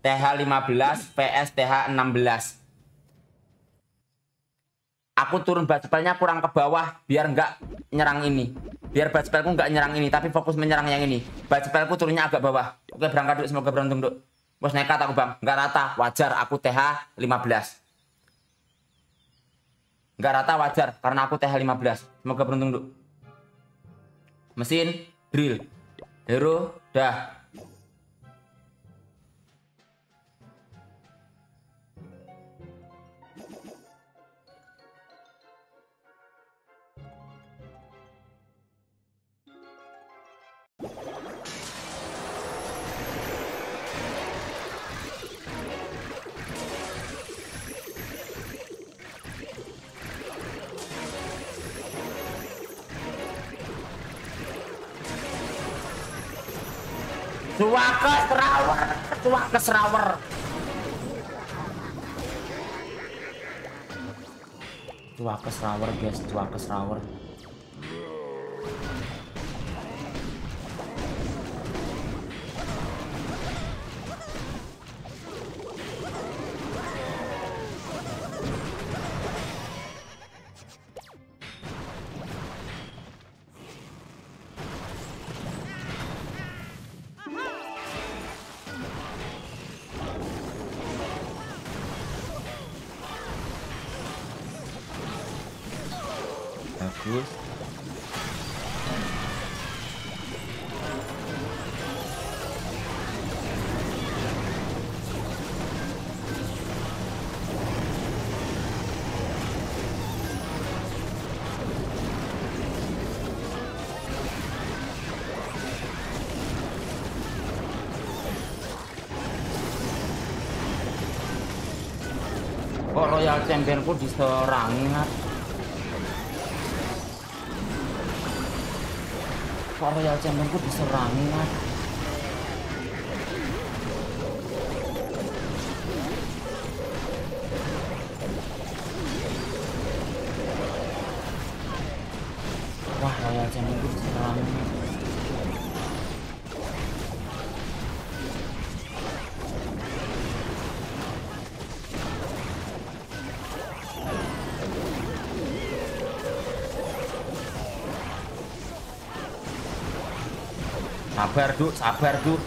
TH 15 PS TH 16 aku turun batspelnya kurang ke bawah biar nggak nyerang ini. Biar batspelku nggak nyerang ini tapi fokus menyerang yang ini. Batspelku turunnya agak bawah. Oke berangkat dulu semoga beruntung duk. Bos nekat aku bang. Nggak rata wajar. Aku TH 15 nggak rata wajar karena aku TH 15 semoga beruntung duk. Mesin drill. Hero dah Cuakes rawer, cuakes rawer. Cuakes rawer, guys, cuakes rawer. Bagus. Royal Championku diserangi Nat? Kok Royal Championku diserangi Nat? Wah Royal Championku diserangi Sabar, Duk, sabar, Duk.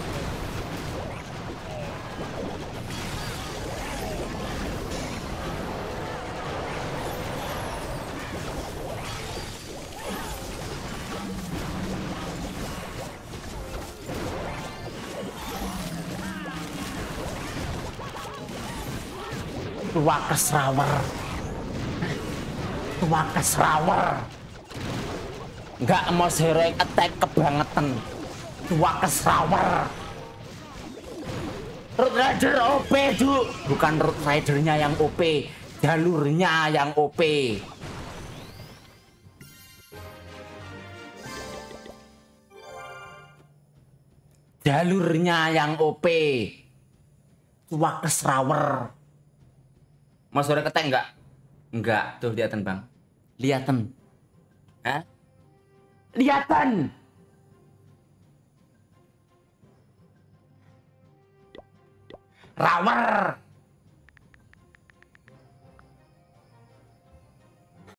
Tua kesrawer. Tua kesrawer. Nggak mau heroic attack kebangetan. Tua kesrawer. Root Rider OP, Du. Bukan Root Ridernya yang OP, jalurnya yang OP. Jalurnya yang OP. Tua kesrawer. Mau sore ketek enggak? Enggak, tuh liatan bang. Liatan. Hah? Liatan. rawar